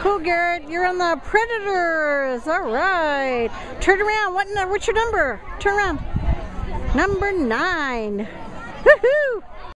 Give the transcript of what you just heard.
cool, Garrett. You're on the Predators. All right. Turn around. What? What's your number? Turn around. Number nine. Woohoo!